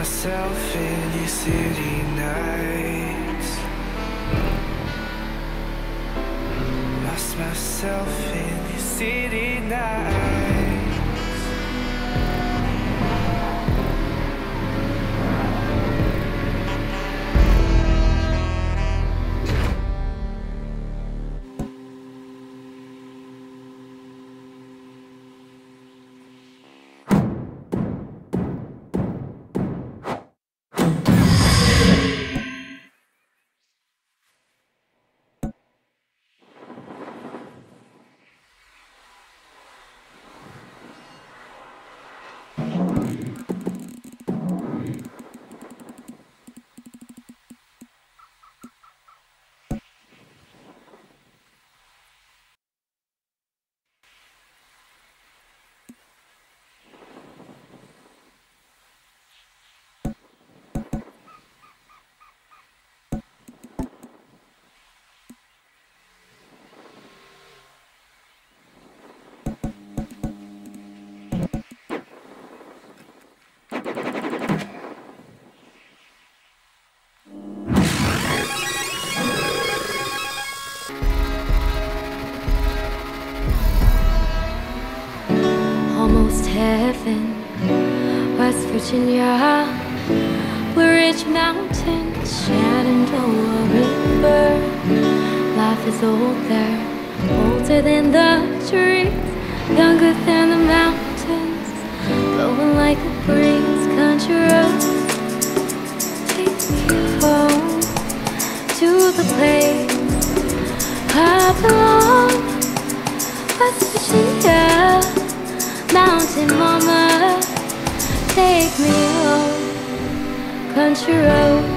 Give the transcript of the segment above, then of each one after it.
myself. Virginia. Blue Ridge Mountains, Shenandoah River. Life is older, older than the trees, younger than the mountains, blowing like a breeze. Country roads, take me home to the place I belong. West Virginia, Mountain Mama take me home, country road.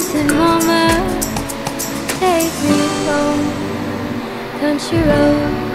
dancing, mama. Take me home, country road.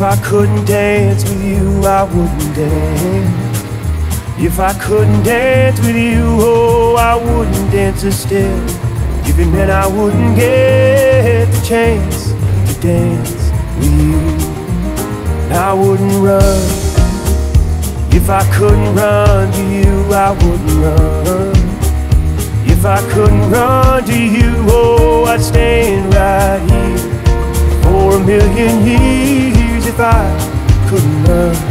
If I couldn't dance with you, I wouldn't dance. If I couldn't dance with you, oh, I wouldn't dance a step. Even then, I wouldn't get the chance to dance with you. I wouldn't run. If I couldn't run to you, I wouldn't run. If I couldn't run to you, oh, I'd stand right here for a million years. I could learn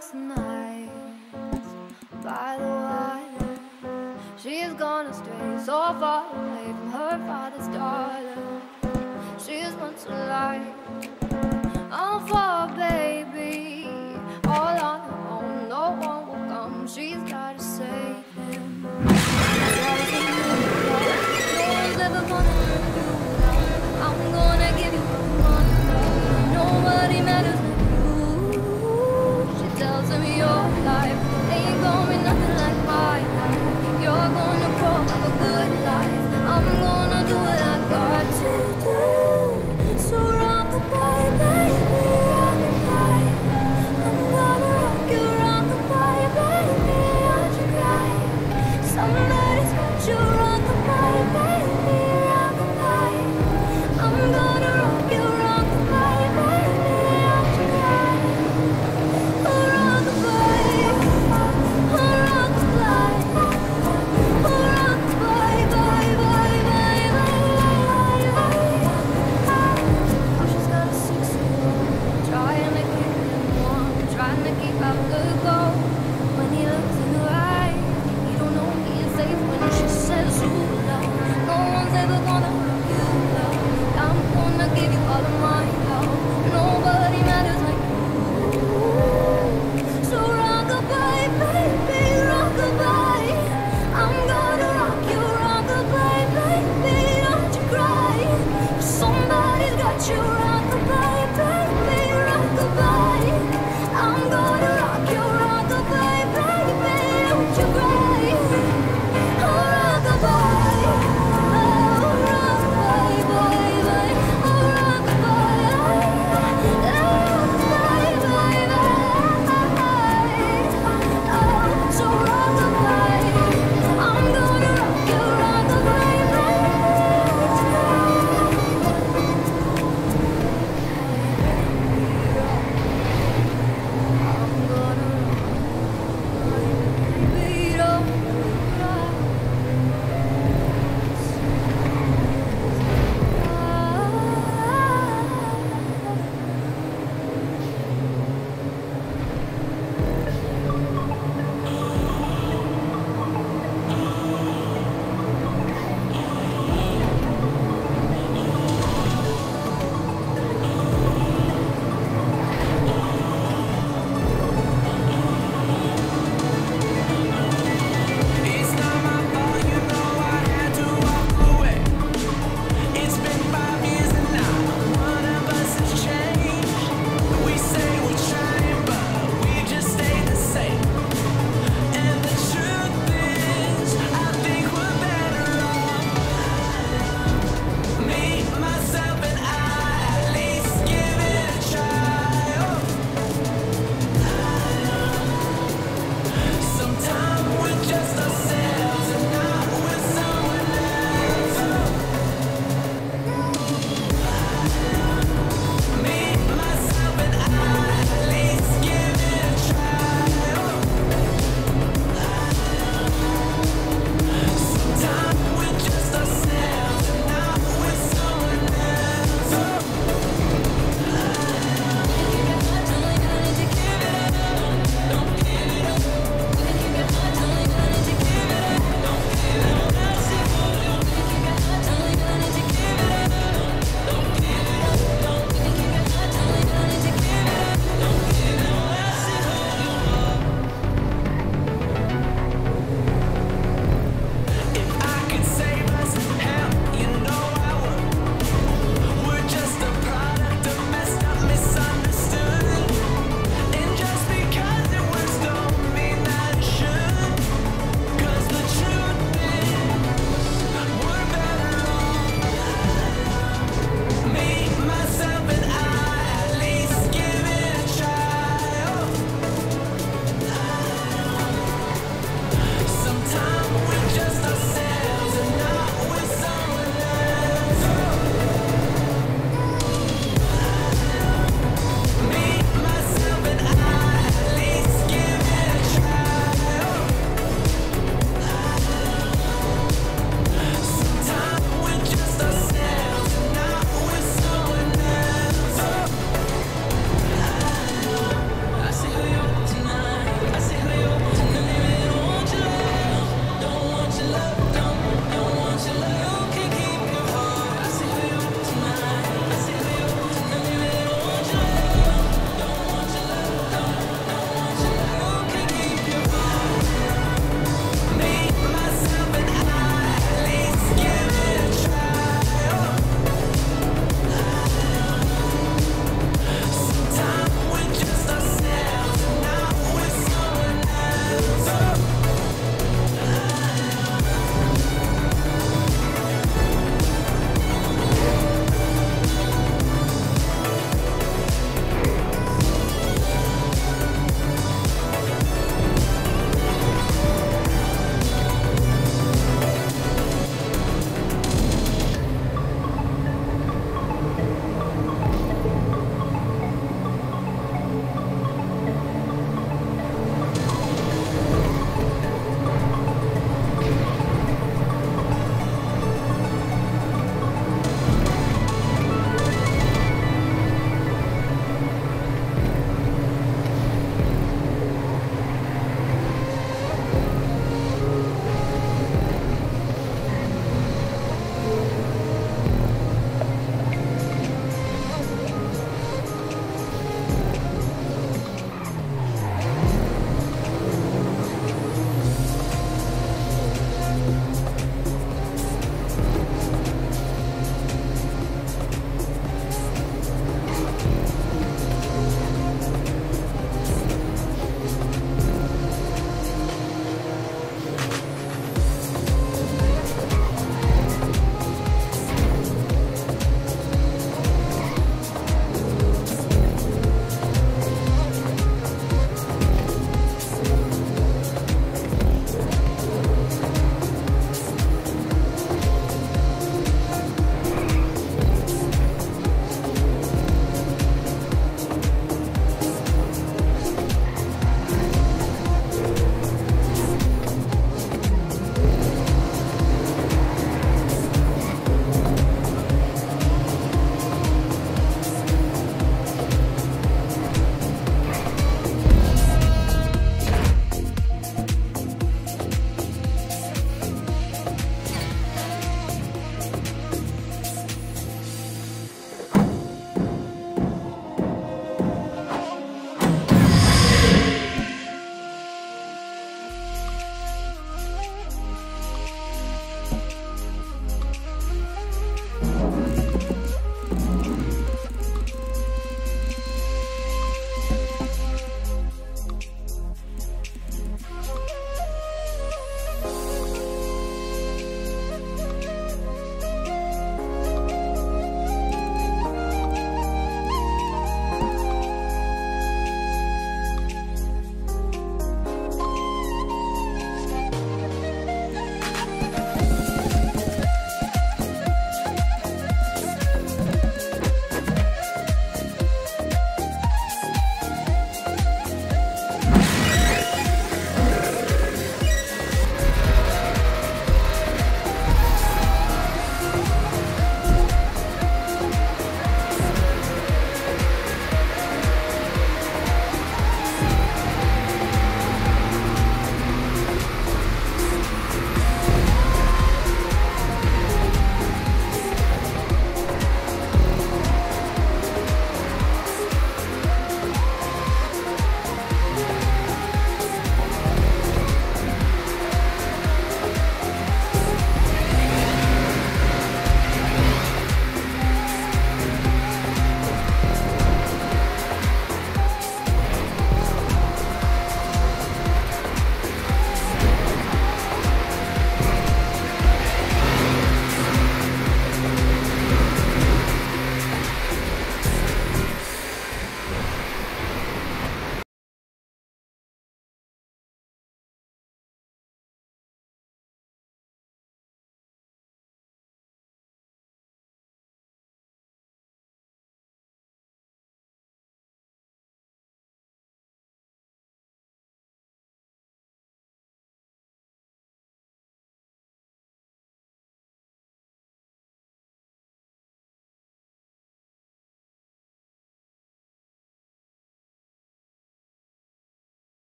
looks nice by the water. She's gone astray, so far away from her father's daughter. She's once alive. good life. I'm gonna do it.